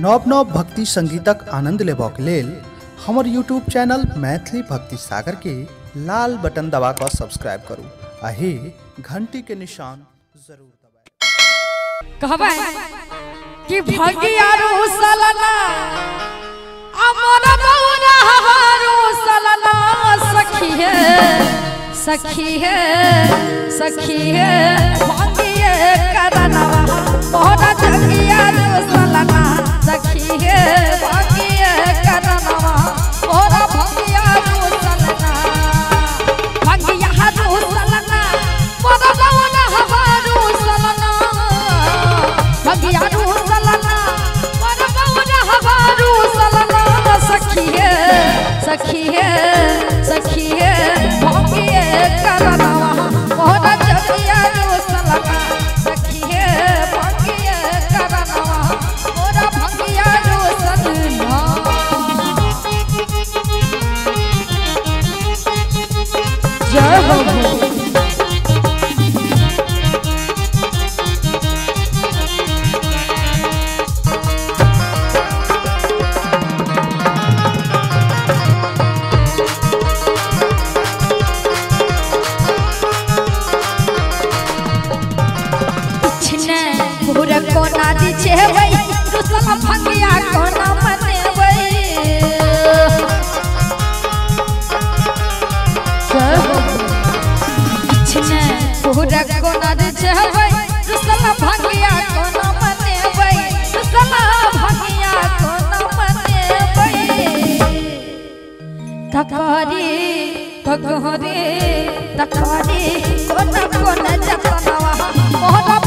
नव नव भक्ति संगीतक आनंद लेबक लेल हमर यूट्यूब चैनल मैथिली भक्ति सागर के लाल बटन दबा कऽ सब्सक्राइब करू अही घंटी के निशान ज़रूर दबाएँ कहबै कि अमर बौरा हारू सलना सखी है सखी है सखी है सलना। सखी है कोना दी छेबै रुसल भंगिया कोना मनेबै छिने पूरा कोना दी छेबै रुसल भंगिया कोना मनेबै रुसल भंगिया कोना मनेबै तकारी तकहरे तकारी, कोन कोन जतनवा मोहरा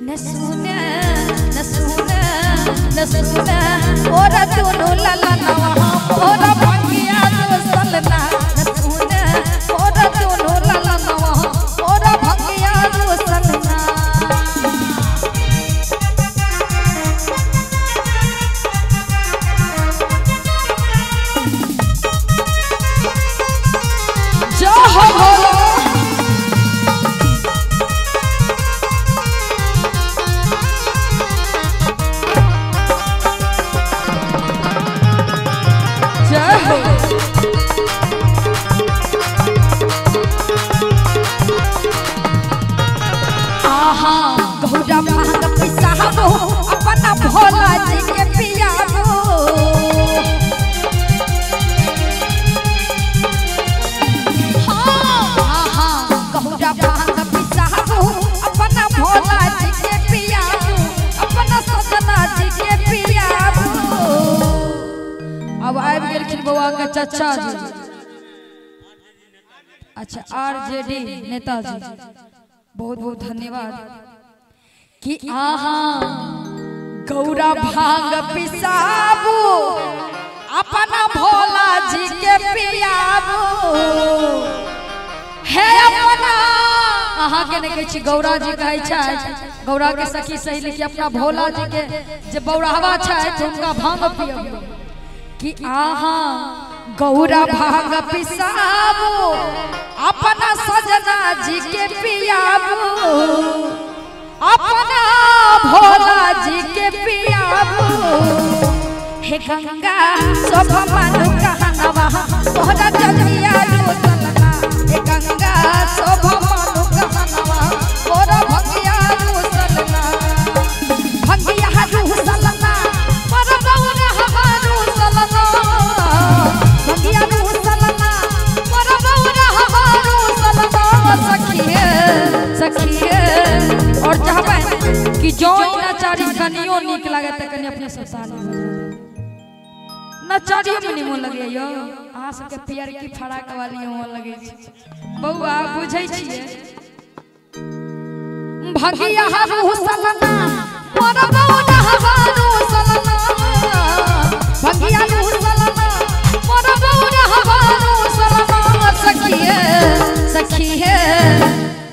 न सुने न सुने न सुने। ओरा दोनों ललनवा ओरा चचा जी। अच्छा आरजेडी नेताजी। बहुत बहुत धन्यवाद। कि आहा गौरा भाँग पिसाबू, अपना भोला जी के पियाबू। हे अपना अहाँ के ने कहै गौरा जी कहै छै गौरा के सखी सहेली के अपना भोला जी के जे बौराहवा छै हुनका भाँग पियबू। कि आहा गौरा भाग पिसाबू अपना सजना जी के पियाबू अपना भोला जी के पियाबू हे गंगा सब मन कहनवा तोहरा जलिया रो सलना हे गंगा सब सब ताली बजा नचारियो में। निमन लगे यो अहाँ सबके पियर की फराक वाली मोन लगे बौआ बुझै छियै भगिया हरु सलना। मोर बौना हवारू सलना। भगिया हरु सलना। मोर बौना हवारू सलना। सखिए सखिए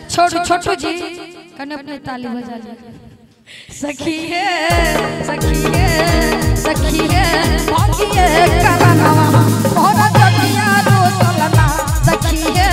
छोटू छोटू जी कने अपने ताली बजा सखी है सखी है सखी है अच्छा सखी है करना और जगिया दो सलना सखी है